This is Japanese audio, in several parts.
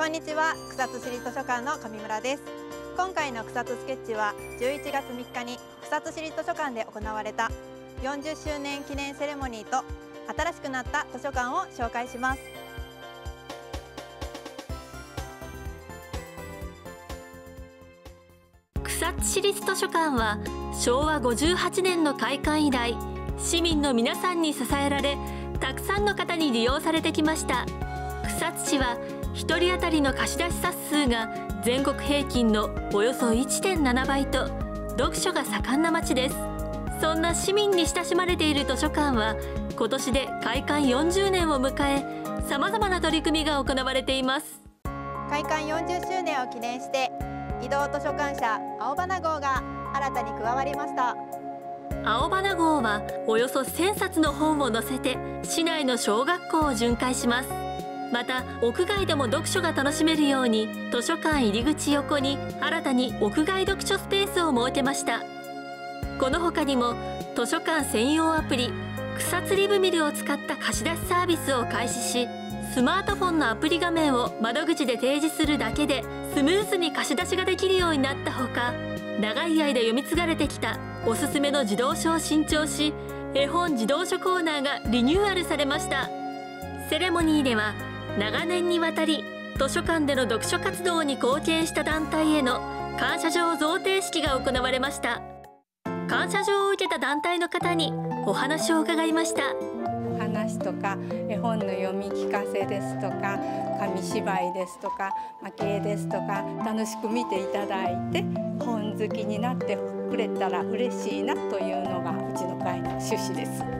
こんにちは。草津市立図書館の上村です。今回の草津スケッチは11月3日に草津市立図書館で行われた40周年記念セレモニーと新しくなった図書館を紹介します。草津市立図書館は昭和58年の開館以来市民の皆さんに支えられたくさんの方に利用されてきました。草津市は1人当たりの貸し出し冊数が全国平均のおよそ1.7倍と読書が盛んな町です。そんな市民に親しまれている図書館は今年で開館40年を迎えさまざまな取り組みが行われています。開館40周年を記念して移動図書館社青花号が新たに加わりました。青花号はおよそ1000冊の本を載せて市内の小学校を巡回しますまた屋外でも読書が楽しめるように図書館入り口横に新たに屋外読書スペースを設けました。この他にも図書館専用アプリ草津リブミルを使った貸し出しサービスを開始しスマートフォンのアプリ画面を窓口で提示するだけでスムーズに貸し出しができるようになったほか長い間読み継がれてきたおすすめの児童書を新調し絵本児童書コーナーがリニューアルされました。セレモニーでは長年にわたり図書館での読書活動に貢献した団体への感謝状贈呈式が行われました。感謝状を受けた団体の方にお話を伺いました。お話とか絵本の読み聞かせですとか紙芝居ですとか蒔絵ですとか楽しく見ていただいて本好きになってくれたら嬉しいなというのがうちの会の趣旨です。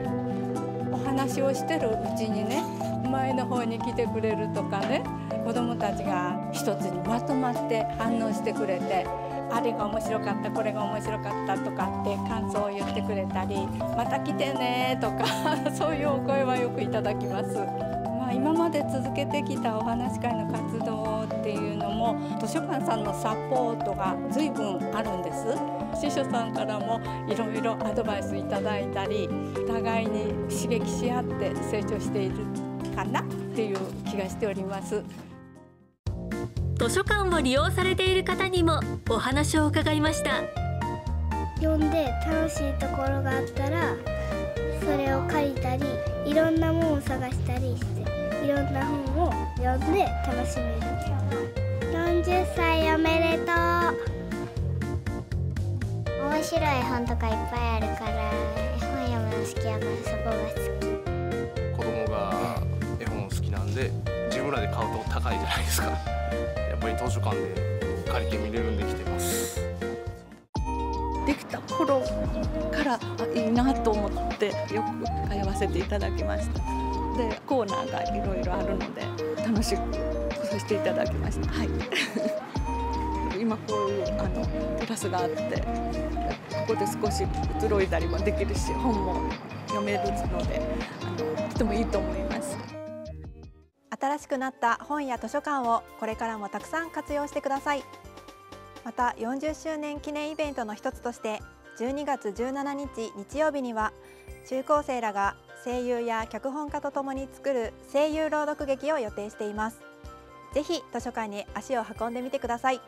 話をしてるうちにね前の方に来てくれるとかね子どもたちが一つにまとまって反応してくれてあれが面白かったこれが面白かったとかって感想を言ってくれたりまた来てねとか そういうお声はよくいただきます。まあ、今まで続けてきたお話会の活図書館さんのサポートが随分あるんです。司書さんからもいろいろアドバイスいただいたり互いに刺激し合って成長しているかなっていう気がしております。図書館を利用されている方にもお話を伺いました。読んで楽しいところがあったらそれを借りたりいろんなものを探したりしていろんな本を読んで楽しめる40歳おめでとう。面白い本とかいっぱいあるから絵本読むの好きやからそこが好き。子供が絵本好きなんで自分らで買うと高いじゃないですか。やっぱり図書館で借りて見れるんで来てます。できた頃からいいなと思ってよく通わせていただきました。でコーナーがいろいろあるので楽しくさせていただきました。はい。今こういうあのテラスがあってここで少し移ろいだりもできるし本も読めるのであのとてもいいと思います。新しくなった本や図書館をこれからもたくさん活用してください。また40周年記念イベントの一つとして12月17日日曜日には中高生らが声優や脚本家とともに作る声優朗読劇を予定しています。ぜひ図書館に足を運んでみてください。